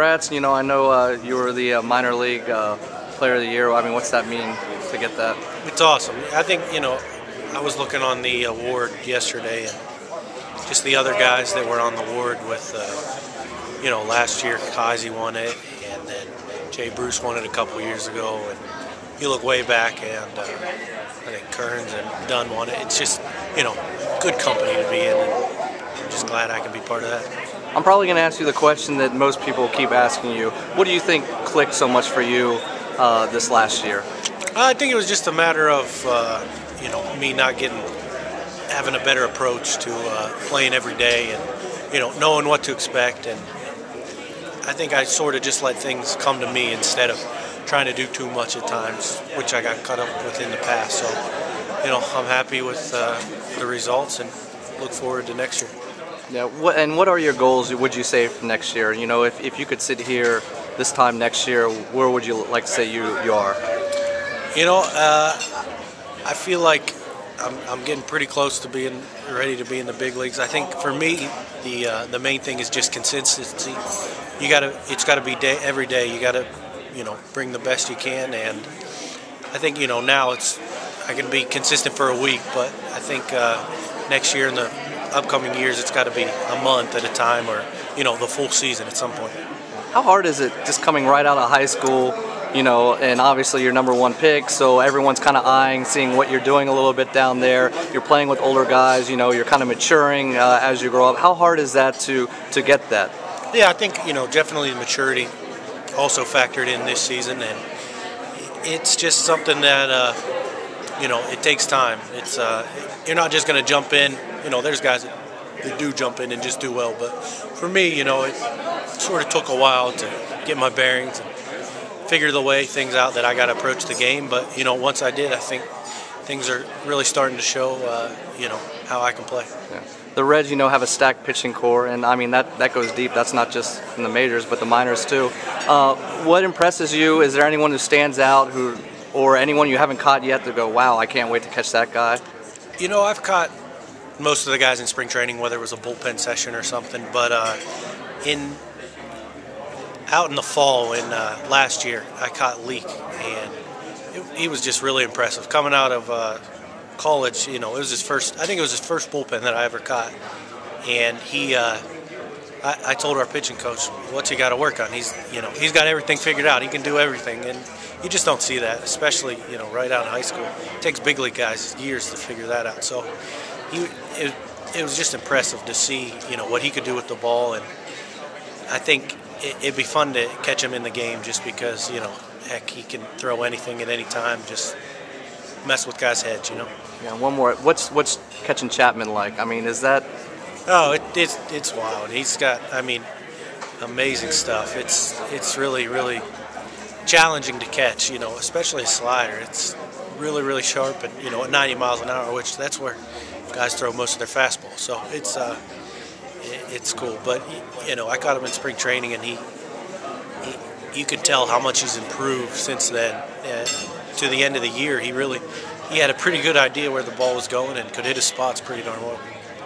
Congrats. You know, I know uh, you were the uh, minor league uh, player of the year. I mean, what's that mean to get that? It's awesome. I think, you know, I was looking on the award yesterday and just the other guys that were on the award with, uh, you know, last year Heisey won it and then Jay Bruce won it a couple years ago. And you look way back and uh, I think Kearns and Dunn won it. It's just, you know, good company to be in. And just glad I can be part of that. I'm probably going to ask you the question that most people keep asking you. What do you think clicked so much for you uh, this last year? I think it was just a matter of uh, you know me not getting having a better approach to uh, playing every day and you know knowing what to expect and I think I sort of just let things come to me instead of trying to do too much at times, which I got caught up with in the past. So you know I'm happy with uh, the results and look forward to next year. Yeah, what, and what are your goals, would you say, for next year? You know, if, if you could sit here this time next year, where would you like to say you, you are? You know, uh, I feel like I'm, I'm, getting pretty close to being ready to be in the big leagues. I think for me, the uh, the main thing is just consistency. You gotta, it's got to be day every day. You gotta, you know, bring the best you can. And I think you know now it's I can be consistent for a week, but I think uh, next year in the upcoming years, it's got to be a month at a time or, you know, the full season at some point. How hard is it just coming right out of high school, you know, and obviously you're number one pick, so everyone's kind of eyeing, seeing what you're doing a little bit down there. You're playing with older guys, you know, you're kind of maturing uh, as you grow up. How hard is that to, to get that? Yeah, I think, you know, definitely maturity also factored in this season, and it's just something that, uh, you know, it takes time. It's uh, you're not just going to jump in. You know, there's guys that, do jump in and just do well, but for me, you know, it sort of took a while to get my bearings and figure the way things out that I got to approach the game. But you know, once I did, I think things are really starting to show. Uh, you know, how I can play. Yeah. The Reds, you know, have a stacked pitching core, and I mean that that goes deep. That's not just in the majors, but the minors too. Uh, what impresses you? Is there anyone who stands out who or anyone you haven't caught yet to go, wow, I can't wait to catch that guy? You know, I've caught most of the guys in spring training, whether it was a bullpen session or something, but uh, in out in the fall in uh, last year, I caught Leake, and it, he was just really impressive. Coming out of uh, college, you know, it was his first. I think it was his first bullpen that I ever caught, and he uh, I, I told our pitching coach, "What's he got to work on? He's, you know, he's got everything figured out. He can do everything." And you just don't see that, especially, you know, right out of high school. It takes big league guys years to figure that out. So, he, it, it was just impressive to see, you know, what he could do with the ball. And I think it, it'd be fun to catch him in the game, just because, you know, heck, he can throw anything at any time. Just mess with guys' heads, you know. Yeah. One more. What's what's catching Chapman like? I mean, is that Oh, it, it's it's wild. He's got, I mean, amazing stuff. It's it's really really challenging to catch. You know, especially a slider. It's really really sharp and you know at 90 miles an hour, which that's where guys throw most of their fastball. So it's uh, it's cool. But you know, I caught him in spring training, and he, he you could tell how much he's improved since then. Uh, to the end of the year, he really he had a pretty good idea where the ball was going and could hit his spots pretty darn well.